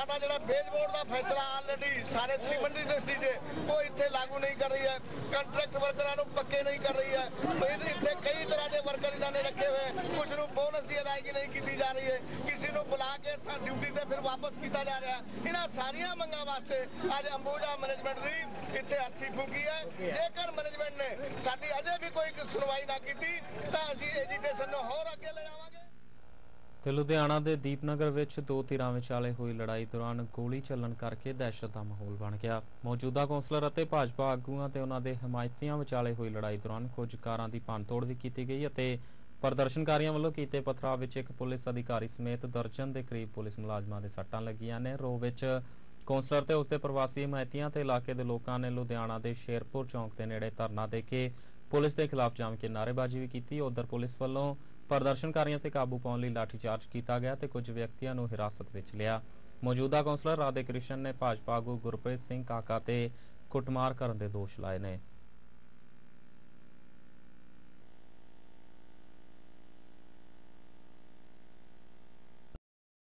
ਸਾਡਾ ਜਿਹੜਾ beige board ਦਾ ਫੈਸਲਾ ਆਲਰੇਡੀ ਸਾਰੇ ਸੀਮੈਂਟ ਇੰਡਸਟਰੀ ਦੇ, ਉਹ ਇੱਥੇ ਲਾਗੂ ਨਹੀਂ ਕਰ ਰਹੀ ਹੈ। ਕੰਟਰੈਕਟ ਵਰਕਰਾਂ ਨੂੰ ਪੱਕੇ ਨਹੀਂ ਕਰ ਰਹੀ ਹੈ। ਇੱਥੇ ਕਈ ਤਰ੍ਹਾਂ ਦੇ ਵਰਕਰ ਇਹਨਾਂ ਨੇ ਰੱਖੇ ਹੋਏ ਕੁਝ ਨੂੰ ਬੋਨਸ ਦੀ ਅਦਾਇਗੀ ਨਹੀਂ ਕੀਤੀ ਜਾ ਰਹੀ ਹੈ। ਕਿਸੇ ਨੂੰ ਬੁਲਾ ਕੇ ਡਿਊਟੀ ਤੇ ਫਿਰ ਵਾਪਸ ਕੀਤਾ ਜਾ ਰਿਹਾ ਇਹਨਾਂ ਸਾਰੀਆਂ ਮੰਗਾਂ ਵਾਸਤੇ ਅੱਜ ਅੰਬੂਜਾ ਮੈਨੇਜਮੈਂਟ ਦੀ ਇੱਥੇ ਅਰਥੀ ਫੂਕੀ ਹੈ। ਜੇਕਰ ਮੈਨੇਜਮੈਂਟ ਨੇ ਸਾਡੀ ਅਜੇ ਵੀ ਕੋਈ ਸੁਣਵਾਈ ਨਾ ਕੀਤੀ, ਤਾਂ ਅਸੀਂ ਐਜੀਟੇਸ਼ਨ ਨੂੰ ਹੋਰ ਅੱਗੇ ਲੈ ਜਾਵਾਂਗੇ ਤੇ ਲੁਧਿਆਣਾ ਦੇ ਦੀਪਨਗਰ ਵਿੱਚ ਦੋ ਧਿਰਾਂ ਵਿਚਾਲੇ ਹੋਈ ਲੜਾਈ ਦੌਰਾਨ ਗੋਲੀ ਚੱਲਣ ਕਰਕੇ ਦਹਿਸ਼ਤ ਦਾ ਮਾਹੌਲ ਬਣ ਗਿਆ। ਮੌਜੂਦਾ ਕੌਂਸਲਰ ਅਤੇ ਭਾਜਪਾ ਆਗੂਆਂ ਤੇ ਉਹਨਾਂ ਦੇ ਹਮਾਇਤੀਆਂ ਵਿਚਾਲੇ ਹੋਈ ਲੜਾਈ ਦੌਰਾਨ ਕੁਝ ਕਾਰਾਂ ਦੀ ਭੰਨਤੋੜ ਵੀ ਕੀਤੀ ਗਈ ਅਤੇ ਪ੍ਰਦਰਸ਼ਨਕਾਰੀਆਂ ਵੱਲੋਂ ਕੀਤੇ ਪਥਰਾਅ ਵਿੱਚ ਇੱਕ ਪੁਲਿਸ ਅਧਿਕਾਰੀ ਸਮੇਤ ਦਰਜਨ ਦੇ ਕਰੀਬ ਪੁਲਿਸ ਮੁਲਾਜ਼ਮਾਂ ਦੇ ਸੱਟਾਂ ਲੱਗੀਆਂ ਨੇ। ਰੋ ਵਿੱਚ ਕੌਂਸਲਰ ਤੇ ਉਸਦੇ ਪ੍ਰਵਾਸੀ ਹਮਾਇਤੀਆਂ ਤੇ ਇਲਾਕੇ ਦੇ ਲੋਕਾਂ ਨੇ ਲੁਧਿਆਣਾ ਦੇ ਸ਼ੇਰਪੁਰ ਚੌਂਕ ਦੇ ਨੇੜੇ ਧਰਨਾ ਦੇ ਕੇ ਪੁਲਿਸ ਦੇ ਖਿਲਾਫ ਜਾਮ ਕੇ ਨਾਅਰੇਬਾਜ਼ੀ ਵੀ ਕੀਤੀ। ਉਧਰ ਪੁਲਿਸ ਵੱਲੋਂ ਪ੍ਰਦਰਸ਼ਨਕਾਰੀਆਂ ਤੇ ਕਾਬੂ ਪਾਉਣ ਲਈ ਲਾਠੀਚਾਰਜ ਕੀਤਾ ਗਿਆ ਤੇ ਕੁਝ ਵਿਅਕਤੀਆਂ ਨੂੰ ਹਿਰਾਸਤ ਵਿੱਚ ਲਿਆ। ਮੌਜੂਦਾ ਕੌਂਸਲਰ ਰਾਧੇ ਕ੍ਰਿਸ਼ਨ ਨੇ ਭਾਜਪਾ ਆਗੂ ਗੁਰਪ੍ਰੀਤ ਸਿੰਘ ਕਾਕਾ ਤੇ ਕੁੱਟਮਾਰ ਕਰਨ ਦੇ ਦੋਸ਼ ਲਾਏ ਨੇ।